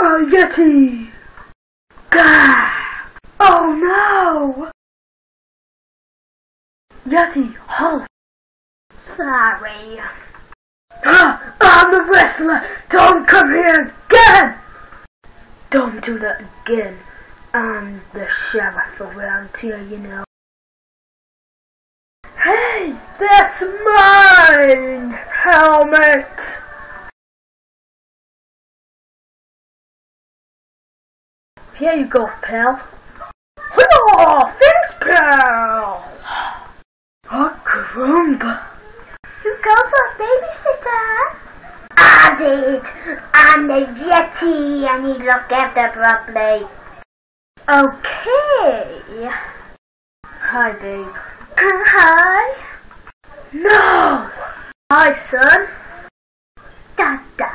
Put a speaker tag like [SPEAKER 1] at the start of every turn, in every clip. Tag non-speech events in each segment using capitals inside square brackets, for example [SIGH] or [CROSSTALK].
[SPEAKER 1] A Yeti! Gah! Oh no! Yeti, halt!
[SPEAKER 2] Sorry.
[SPEAKER 1] Ah, I'm the wrestler! Don't come here again! Don't do that again. I'm the sheriff around here, you know. Hey, that's mine! Helmet! Here you go, pal. Oh, thanks, pal! Oh, crumb!
[SPEAKER 2] You go for a babysitter? I did. I'm the Yeti. I need to look after properly.
[SPEAKER 1] Okay. Hi, babe.
[SPEAKER 2] Hi.
[SPEAKER 1] No! Hi, son.
[SPEAKER 2] Dada.
[SPEAKER 1] Ah!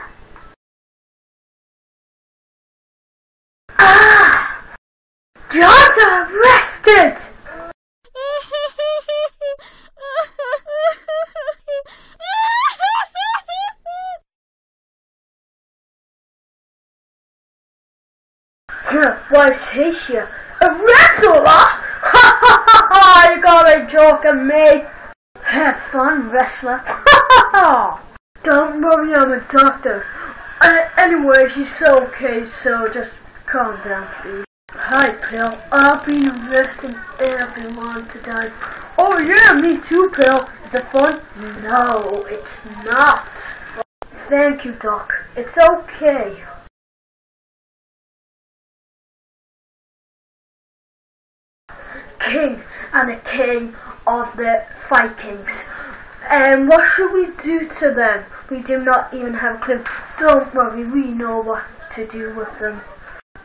[SPEAKER 1] John's arrested! [LAUGHS] Huh, What's he here? A wrestler? Ha ha ha ha! You got a joke at me. Have fun, wrestler. Ha ha ha! Don't worry, I'm a doctor. Uh, anyway, he's okay, so just calm down, please. Hi, Pill. I've been arresting everyone today. Oh yeah, me too, Pill. Is it fun? No, it's not. Thank you, Doc. It's okay. King and a king of the Vikings. And what should we do to them? We do not even have a clue. Don't worry, we know what to do with them.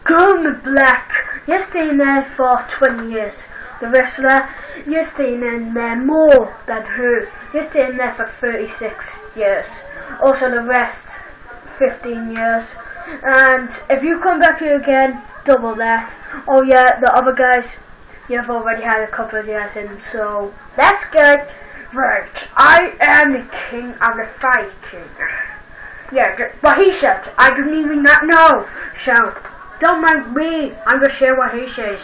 [SPEAKER 1] Golden Black, you're staying there for 20 years. The wrestler, you're staying in there more than her. You're staying there for 36 years. Also the rest, 15 years. And if you come back here again, double that. Oh yeah, the other guys, you've already had a couple of years in, so that's good. Right, I am the king of the Viking. Yeah, what he said, I didn't even not know. So, don't mind me, I'm just saying what he says.